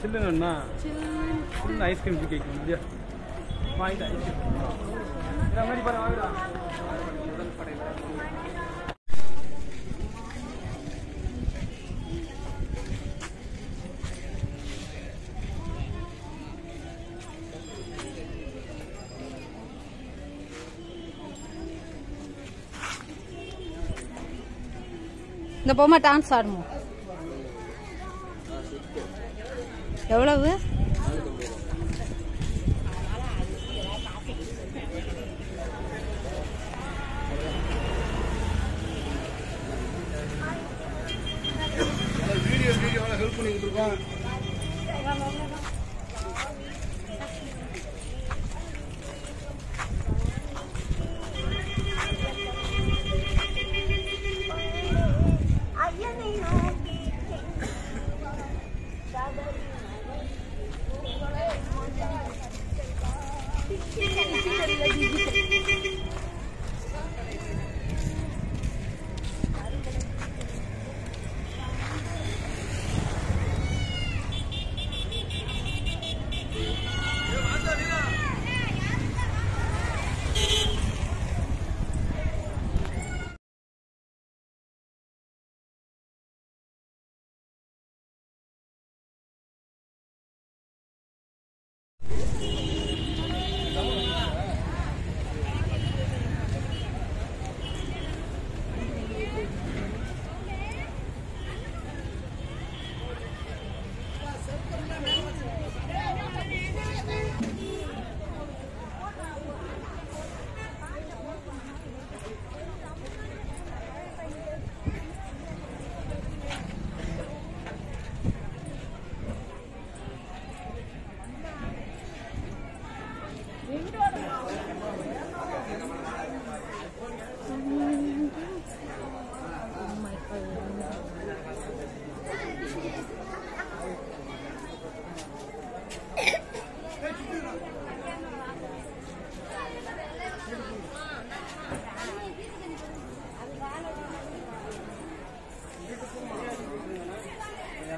சில்லுன்னு சில்லுன்னு ice cream cake முடியா வாங்கிட்டு ஐஸ்கிரீம் இந்த மாதிரி பாரு வாங்குடா. இந்த பொம்மை டான்ஸ் ஆடுமோ எவ்வளவு? வீடியோ வீடியோவில் ஹெல்ப் பண்ணிக்கிட்டு இருக்கோம்.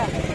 Yeah.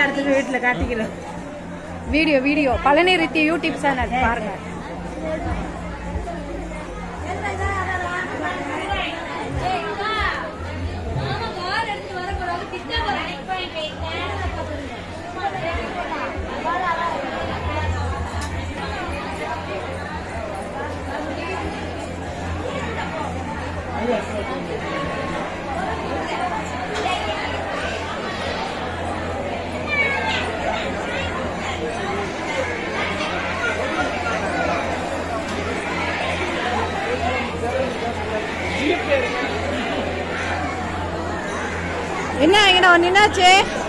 Photo எடுத்துட்டு வீட்டுல காட்டிக்கிறோம் video video. Palani Rithi YouTube channel பாருங்க. Nina.